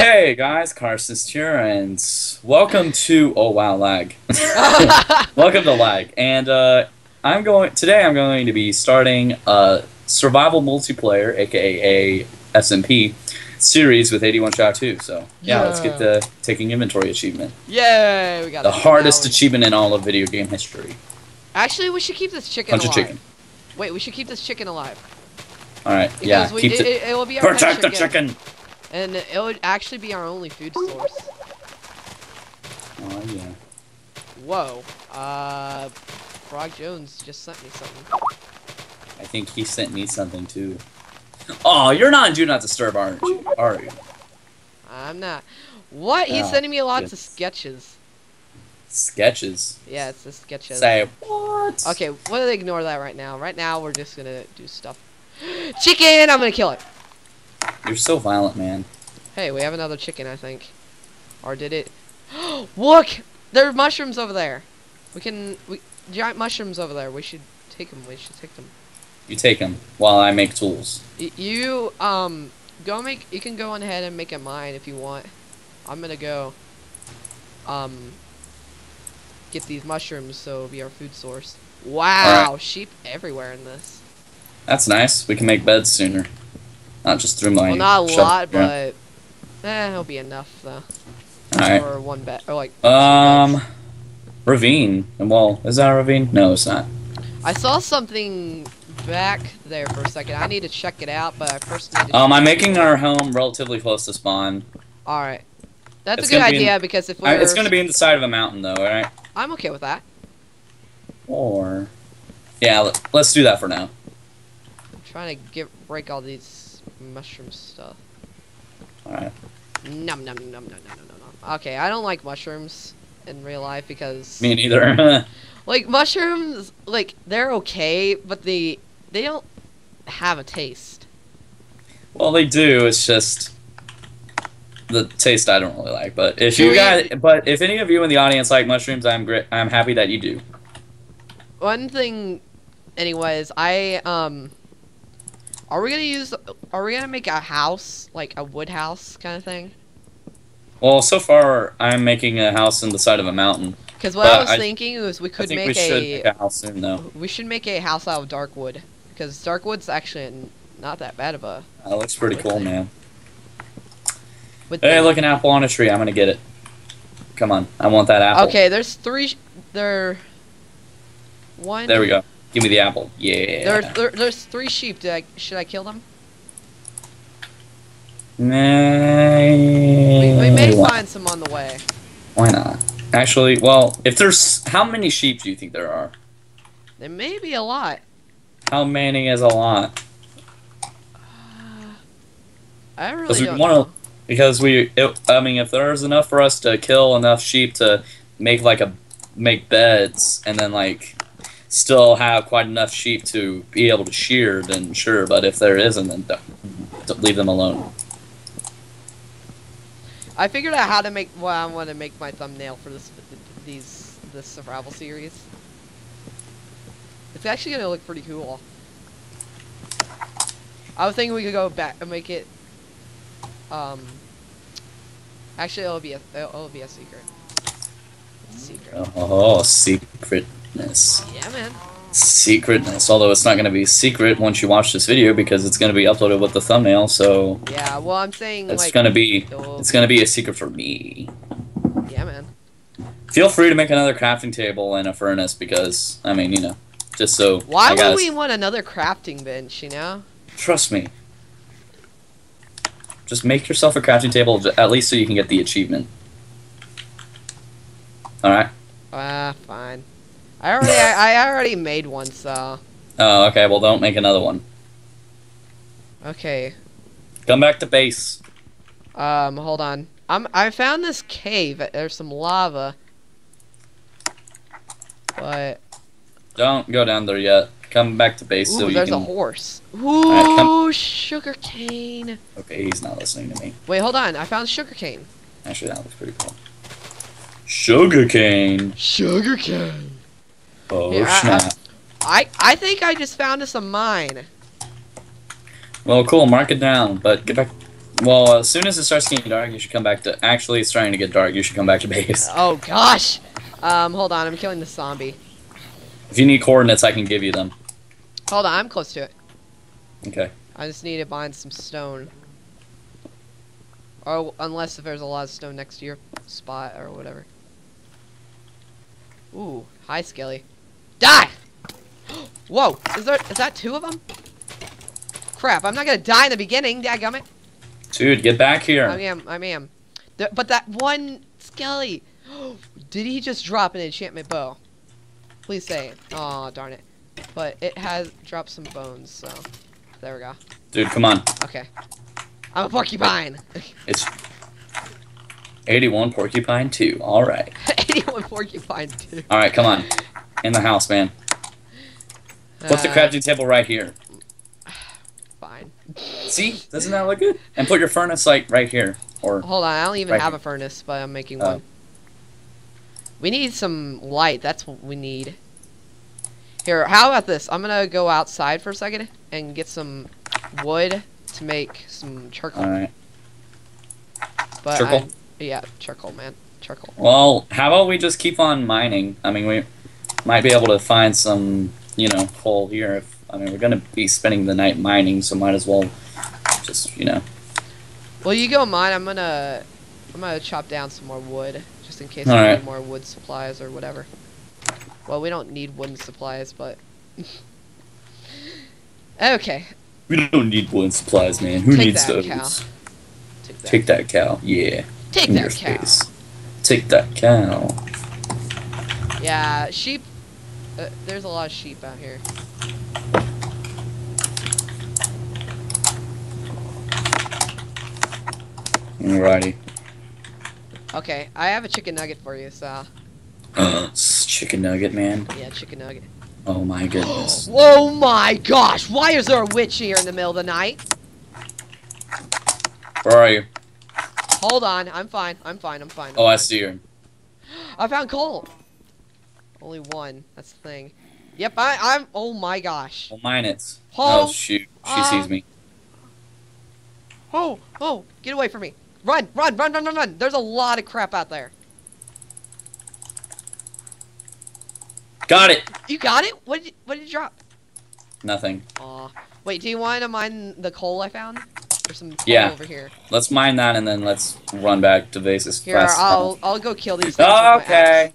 Hey guys, Carsus here, and welcome to oh wow lag. welcome to lag, and uh, I'm going today. I'm going to be starting a survival multiplayer, aka a SMP series with 81 Shadow 2. So yeah, let's get the taking inventory achievement, Yay! We got the hardest achievement in all of video game history. Actually, we should keep this chicken Punch alive. chicken. Wait, we should keep this chicken alive. All right, Because yeah, we, keep it, it. it, will be our Protect the chicken. And it would actually be our only food source. Oh yeah. Whoa. Uh, Frog Jones just sent me something. I think he sent me something too. Oh, you're not in Do Not Disturb, aren't you? Are you? I'm not. What? He's Oh, sending me lots of sketches. Sketches. Yeah, it's the sketches. Say what? Okay, we'll ignore that right now. Right now, we're just gonna do stuff. Chicken! I'm gonna kill it. You're so violent, man. Hey, we have another chicken, I think. Or did it? Look! There are mushrooms over there. We can... We, giant mushrooms over there. We should take them. We should take them. You take them while I make tools. Y you, um... Go make... You can go on ahead and make a mine if you want. I'm gonna go... Um... Get these mushrooms so it'll be our food source. Wow! Sheep everywhere in this. That's nice. We can make beds sooner. Not just through my. Well, not a shovel. lot, Yeah. but... Eh, it'll be enough, though. Alright. For one bet, Or, like... Um. Ravine. And wall. is that a ravine? No, it's not. I saw something back there for a second. I need to check it out, but I first need to. Um, I'm making our home relatively close to spawn. All right, that's It's a good be in- idea because if we're, it's gonna be in the side of a mountain, though. Alright. I'm okay with that. Or. Yeah, let, let's do that for now. I'm trying to get break all these mushroom stuff. Alright. Num num num num num num. num. Okay, I don't like mushrooms in real life because Me neither. like mushrooms, like they're okay, but they they don't have a taste. well, they do. It's just. The taste I don't really like, but if you guys, but if any of you in the audience like mushrooms, I'm great. I'm happy that you do. One thing, anyways, I um, are we gonna use? Are we gonna make a house like a wood house kind of thing? Well, so far I'm making a house in the side of a mountain. Because what I was I- thinking was we could make we a, make a house soon, though. we should make a house out of dark wood because dark wood's actually not that bad of a. That looks pretty cool, man. With Hey, the- look, an apple on a tree. I'm gonna get it. Come on, I want that apple. Okay, there's three. There. One. There we go. Give me the apple. Yeah. There, there, there's three sheep. Did I, should I kill them? Nah, We, we may why, find some on the way. why not? Actually, well, if there's how many sheep do you think there are? There may be a lot. How many is a lot? Uh, I Because really we don't wanna- know. Because we, it, I mean, if there's enough for us to kill enough sheep to make like a make beds, and then like still have quite enough sheep to be able to shear, then sure. But if there isn't, then don't, don't leave them alone. I figured out how to make. Well, I want to make my thumbnail for this these this survival series. It's actually gonna look pretty cool. I was thinking we could go back and make it. Um. Actually, it'll be a it'll be a secret. Secret. Oh, secretness. Yeah, man. Secretness. Although it's not going to be secret once you watch this video because it's going to be uploaded with the thumbnail, so Yeah. Well, I'm saying it's like. going to be it's going to be a secret for me. Yeah, man. Feel free to make another crafting table and a furnace because I mean, you know, just so Why would we want another crafting bench? You know. trust me. Just make yourself a crafting table at least so you can get the achievement. All right. Ah, fine. I already I, I already made one, so Oh, okay. Well, don't make another one. okay. Come back to base. Um, hold on. I'm I found this cave. There's some lava. But Don't go down there yet. Come back to base ooh, so you there's can. a horse. Alright, Ooh, sugar cane. Okay, he's not listening to me. Wait, hold on. I found sugar cane. Actually, that looks pretty cool. Sugarcane. Sugar cane. Oh Here, I- I- snap! I I think I just found us a mine. Well, cool. Mark it down, but get back. Well, as soon as it starts getting dark, you should come back to. Actually, it's starting to get dark. You should come back to base. Oh gosh. Um, hold on. I'm killing the zombie. If you need coordinates, I can give you them. Hold on. I'm close to it. Okay. I just need to find some stone. Or unless if there's a lot of stone next to your spot or whatever. Ooh, hi Skelly. Die! Whoa, is there is that two of them? Crap, I'm not gonna die in the beginning, dadgummit. Dude, get back here. I am, I am. The, but that one Skelly, did he just drop an enchantment bow? Please say it. Aw, darn it. But it has dropped some bones, so there we go. Dude, come on. Okay. I'm a porcupine. It's 81 porcupine 2. All right. 81 porcupine 2. All right, come on. In the house, man. Put the Uh, crafting table right here. Fine. See? Doesn't that look good? And put your furnace like right here. Or Hold on, I don't even Right have here. a furnace, but I'm making Oh. one. We need some light. That's what we need. Here, how about this? I'm gonna go outside for a second and get some wood to make some charcoal. all right. but charcoal? I- yeah, charcoal, man. Charcoal. Well, how about we just keep on mining? I mean, we might be able to find some, you know, coal here. If I mean, we're gonna be spending the night mining, so might as well just, you know. Well, you go mine. I'm gonna, I'm gonna chop down some more wood just in case I Alright. need more wood supplies or whatever. Well, we don't need wooden supplies, but. okay, We don't need wood supplies, man. Who Take needs that, those? cow. take that. Take that cow. Yeah. Take that cow. face. Take that cow. Yeah, sheep. Uh, there's a lot of sheep out here. Alrighty. Okay, I have a chicken nugget for you, so It's chicken nugget, man. yeah, chicken nugget. Oh my goodness. Oh my gosh! Why is there a witch here in the middle of the night? Where are you? Hold on, I'm fine. I'm fine. I'm fine. I'm Oh, I see her. I found coal. Only one. That's the thing. Yep, I, I'm. Oh my gosh. Well, mine it's. Oh. Oh, shoot. She Ah. sees me. Oh, oh, get away from me. Run, run, run, run, run, run. There's a lot of crap out there. Got it! You got it? What did you, what did you drop? Nothing. Aw. Wait, do you want to mine the coal I found? There's some Yeah. over here. Let's mine that and then let's run back to base as Here, fast I'll I'll go kill these. things with my possible. Okay.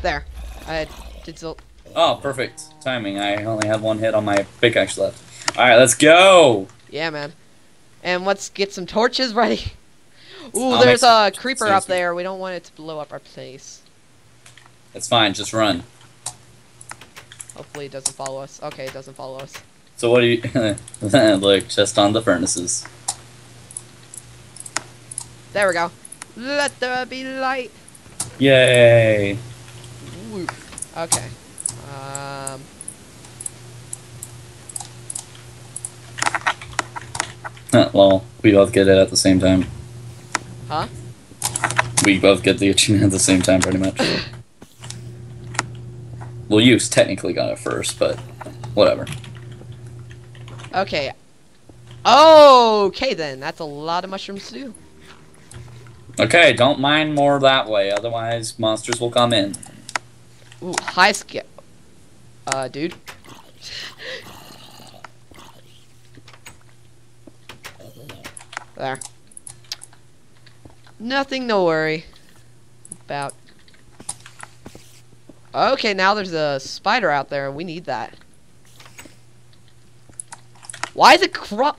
There. I did so. Oh, perfect timing. I only have one hit on my pickaxe left. Alright, let's go! Yeah, man. And let's get some torches ready. Ooh, I'll there's a creeper up there. We don't want it to blow up our place. It's fine, just run. Hopefully it doesn't follow us. Okay, it doesn't follow us. So what do you... Look, just on the furnaces. There we go. Let there be light. Yay! Woo. Okay. Um. well, we both get it at the same time. Huh? We both get the achievement at the same time, pretty much. well, you technically got it first, but whatever. Okay. Oh okay then. That's a lot of mushrooms to do. Okay, don't mine more that way, otherwise monsters will come in. Ooh, high skip. Uh, dude. There. Nothing to worry about. Okay, now there's a spider out there. And we need that. Why is it cro-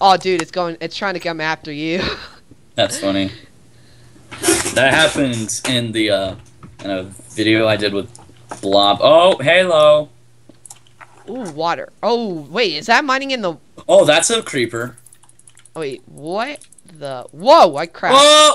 Oh, dude, it's going. It's trying to come after you. That's funny. That happens in the uh, in a video I did with Blob. Oh, Halo. Ooh, water. Oh, wait, is that mining in the? Oh, that's a creeper. Wait, what the? Whoa, I crashed. Whoa!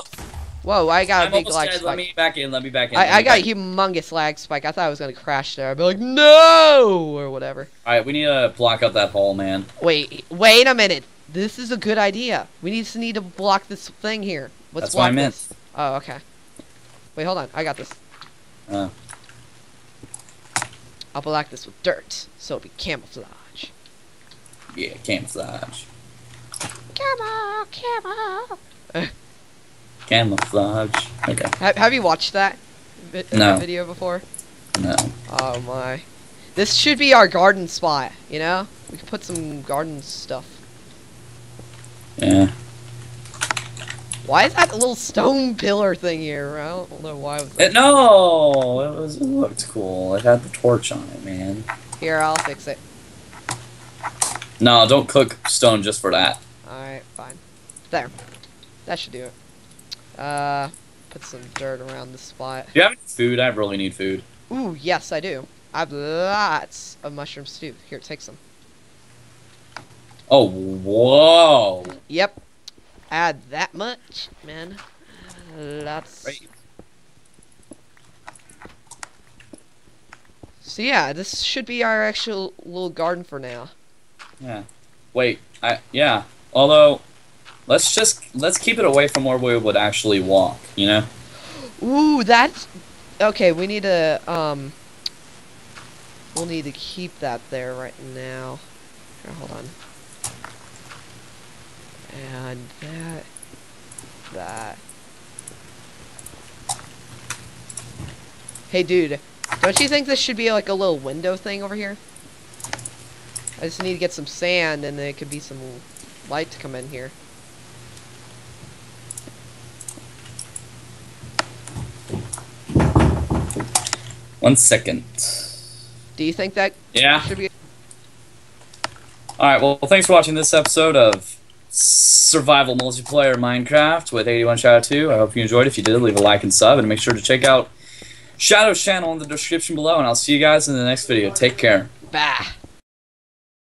Whoa, I got a I'm big almost lag dead. spike. Let me back in. Let me back in. I, I got a humongous lag spike. I thought I was gonna crash there. I'd be like, no, or whatever. All right, we need to block up that hole, man. Wait, wait a minute. This is a good idea. We need to need to block this thing here. Let's That's what I meant. this. Oh, okay. Wait, hold on. I got this. Uh, I'll block this with dirt, so it'll be camouflage. yeah, camouflage. Camo, camo. Camouflage. Okay. Have, have you watched that, vi- uh, No. video before? No. Oh my. This should be our garden spot, you know? We could put some garden stuff. Yeah. Why is that little stone pillar thing here? I don't know why. It was It, no, it was. It looked cool. It had the torch on it, man. Here, I'll fix it. No, don't cook stone just for that. Alright, fine. There. That should do it. Uh, put some dirt around the spot. Do you have any food? I really need food. Ooh, yes, I do. I have lots of mushroom stew. Here, take some. Oh, whoa. Yep. Add that much, man. Lots. Great. So yeah, this should be our actual little garden for now. Yeah. Wait. I yeah. Although, let's just let's keep it away from where we would actually walk. You know. Ooh, that's okay. We need to um. We'll need to keep that there right now. Here, hold on. And that, that. Hey, dude, don't you think this should be like a little window thing over here? I just need to get some sand, and it could be some light to come in here. One second. Do you think that Yeah. should be? All right. Well, thanks for watching this episode of Survival Multiplayer Minecraft with 81 Shadow 2. I hope you enjoyed. If you did, leave a like and sub, and make sure to check out Shadow's channel in the description below. And I'll see you guys in the next video. Take care. Bah.